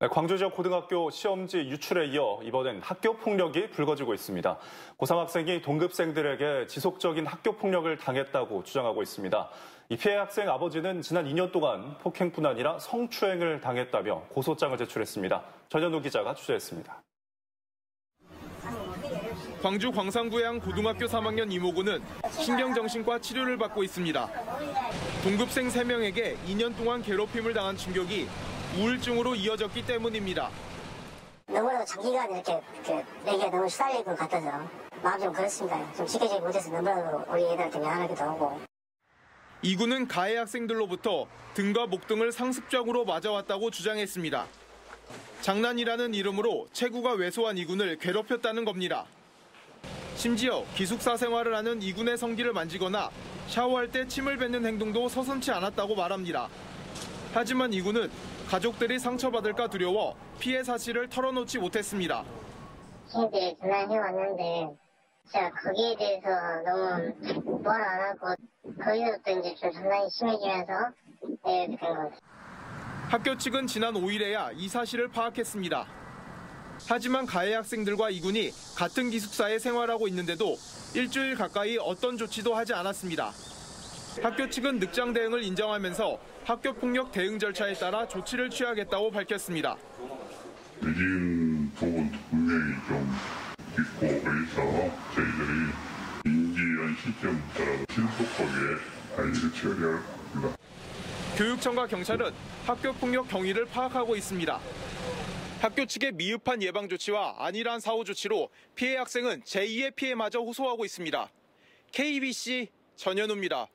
네, 광주 지역 고등학교 시험지 유출에 이어 이번엔 학교 폭력이 불거지고 있습니다. 고3 학생이 동급생들에게 지속적인 학교 폭력을 당했다고 주장하고 있습니다. 이 피해 학생 아버지는 지난 2년 동안 폭행뿐 아니라 성추행을 당했다며 고소장을 제출했습니다. 전현우 기자가 취재했습니다. 광주 광산구의 한 고등학교 3학년 이모고는 신경정신과 치료를 받고 있습니다. 동급생 3명에게 2년 동안 괴롭힘을 당한 충격이 우울증으로 이어졌기 때문입니다. 너무나도 장기간 이렇게, 이렇게 내게 너무 시달릴 것 같아서 마음이 좀 그렇습니다. 좀 지켜지지 못해서 너무나도 우리 애들한테 미안하기도 하고. 이군은 가해 학생들로부터 등과 목 등을 상습적으로 맞아왔다고 주장했습니다. 장난이라는 이름으로 체구가 왜소한 이군을 괴롭혔다는 겁니다. 심지어 기숙사 생활을 하는 이군의 성기를 만지거나 샤워할 때 침을 뱉는 행동도 서슴지 않았다고 말합니다. 하지만 이군은 가족들이 상처받을까 두려워 피해 사실을 털어놓지 못했습니다. 친구들이 전화해 왔는데 제가 거기에 대해서 너무 뭘 안 하고 거기서부터 이제 좀 장난이 심해지면서 네, 이렇게 된. 학교 측은 지난 5일에야 이 사실을 파악했습니다. 하지만 가해 학생들과 이군이 같은 기숙사에 생활하고 있는데도 일주일 가까이 어떤 조치도 하지 않았습니다. 학교 측은 늑장 대응을 인정하면서 학교 폭력 대응 절차에 따라 조치를 취하겠다고 밝혔습니다. 내진 부분 분명히 좀 있고 그래서 저희들이 인지한 시점부터 신속하게 관리를 처리할 겁니다. 교육청과 경찰은 학교 폭력 경위를 파악하고 있습니다. 학교 측의 미흡한 예방 조치와 안일한 사후 조치로 피해 학생은 제2의 피해마저 호소하고 있습니다. KBC 전현우입니다.